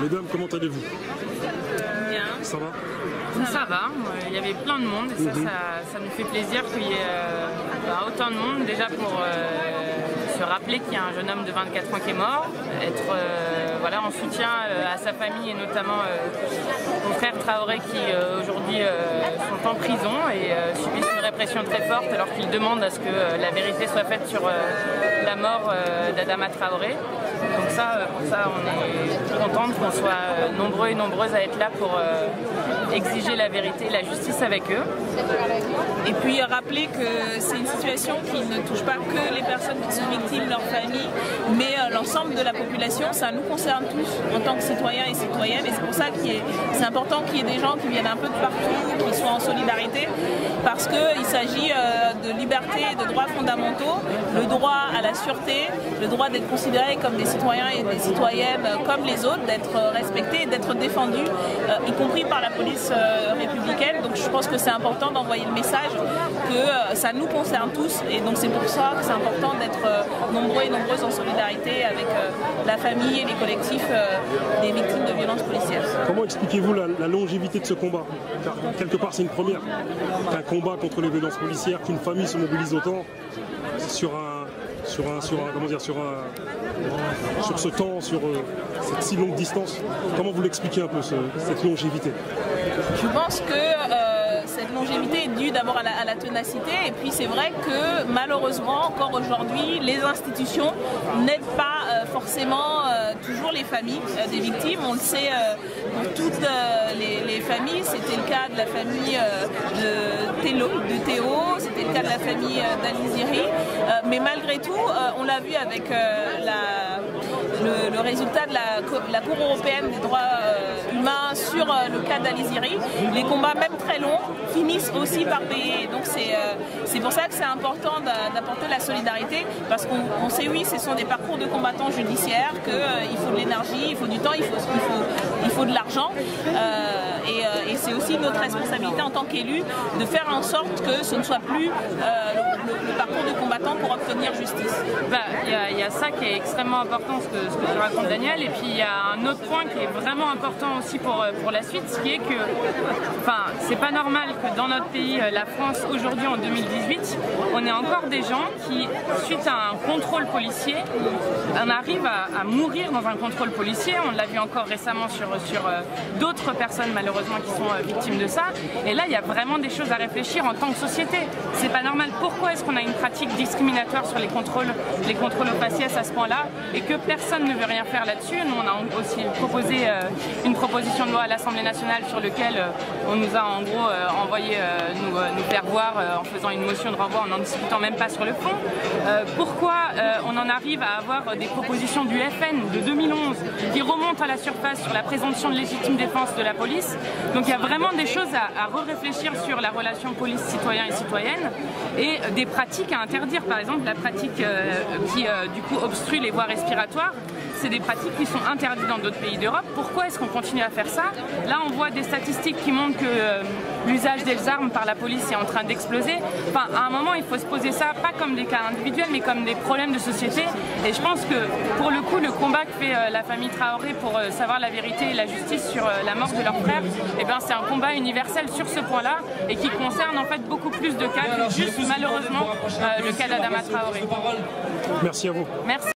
Mesdames, comment allez-vous? Bien. Ça va? Ça va, il y avait plein de monde et ça, Mhm. ça, ça nous fait plaisir qu'il y ait euh, bah, autant de monde déjà pour euh, se rappeler qu'il y a un jeune homme de 24 ans qui est mort, être euh, voilà, en soutien à sa famille et notamment aux frères Traoré qui aujourd'hui sont en prison et subissent une répression très forte alors qu'ils demandent à ce que la vérité soit faite sur la mort d'Adama Traoré. Donc ça, euh, pour ça, on est contente qu'on soit euh, nombreux et nombreuses à être là pour euh, exiger la vérité et la justice avec eux. Et puis rappeler que c'est une situation qui ne touche pas que les personnes qui sont victimes, leurs familles, mais l'ensemble de la population. Ça nous concerne tous en tant que citoyens et citoyennes. Et c'est pour ça que c'est important qu'il y ait des gens qui viennent un peu de partout, qui soient en solidarité, parce qu'il s'agit de liberté et de droits fondamentaux, le droit à la sûreté, le droit d'être considéré comme des citoyens et des citoyennes euh, comme les autres, d'être euh, respectés et d'être défendus, euh, y compris par la police républicaine. Donc je pense que c'est important d'envoyer le message que ça nous concerne tous et donc c'est pour ça que c'est important d'être nombreux et nombreuses en solidarité avec la famille et les collectifs des victimes de violences policières. Comment expliquez-vous la, la longévité de ce combat? Car quelque part, c'est une première. Qu'un combat contre les violences policières, qu'une famille se mobilise autant sur un, sur un, sur un, comment dire, sur un, sur ce temps, sur euh, cette si longue distance. Comment vous l'expliquez un peu ce- cette longévité? Je pense que euh, cette longévité est due d'abord à la, ténacité et puis c'est vrai que malheureusement encore aujourd'hui les institutions n'aident pas euh, forcément toujours les familles des victimes. On le sait pour toutes les, les familles, c'était le cas de la famille de Théo, c'était le cas de la famille euh, d'Aliziri, Euh, mais malgré tout euh, on l'a vu avec la, le, résultat de la, Co- la Cour européenne des droits euh, humains sur euh, le cas d'Aliziri, les combats même très longs finissent aussi par payer. Donc c'est euh, pour ça que c'est important d'a- d'apporter la solidarité parce qu'on on sait oui ce sont des parcours de combattants judiciaires, qu'il faut de l'énergie, il faut du temps, il faut, il faut, de l'argent. Et c'est aussi notre responsabilité en tant qu'élus de faire en sorte que ce ne soit plus le, parcours de combattant pour obtenir justice. Bah, Il y, a- il y a ça qui est extrêmement important, ce que, ce que tu racontes Daniel, et puis il y a un autre point qui est vraiment important aussi pour, euh, pour la suite, ce qui est que, enfin, c'est pas normal que dans notre pays, euh, la France, aujourd'hui en 2018, on ait encore des gens qui, suite à un contrôle policier, on arrive à, mourir dans un contrôle policier. On l'a vu encore récemment sur, sur euh, d'autres personnes malheureusement qui sont victimes de ça. Et là, il y a vraiment des choses à réfléchir en tant que société. C'est pas normal. Pourquoi est-ce qu'on a une pratique discriminatoire sur les contrôles, les contrôles au faciès à ce point-là et que personne ne veut faire là-dessus Nous, on a aussi proposé euh, une proposition de loi à l'Assemblée nationale sur lequel euh, on nous a en gros euh, envoyé nous, faire voir en faisant une motion de renvoi, en n'en discutant même pas sur le fond. Pourquoi on en arrive à avoir des propositions du FN de 2011 qui remontent à la surface sur la présomption de légitime défense de la police? Donc il y a vraiment des choses à, à réfléchir sur la relation police-citoyen et citoyenne et des pratiques à interdire. Par exemple, la pratique qui du coup obstrue les voies respiratoires c'est des pratiques qui sont interdites dans d'autres pays d'Europe. Pourquoi est-ce qu'on continue à faire ça? Là, on voit des statistiques qui montrent que euh, l'usage des armes par la police est en train d'exploser. Enfin, à un moment, il faut se poser ça pas comme des cas individuels, mais comme des problèmes de société. Et je pense que pour le coup, le combat que fait euh, la famille Traoré pour euh, savoir la vérité et la justice sur la mort de leur frère, eh ben, c'est un combat universel sur ce point-là et qui concerne en fait beaucoup plus de cas que juste malheureusement le cas d'Adama Traoré. Merci à vous. Merci.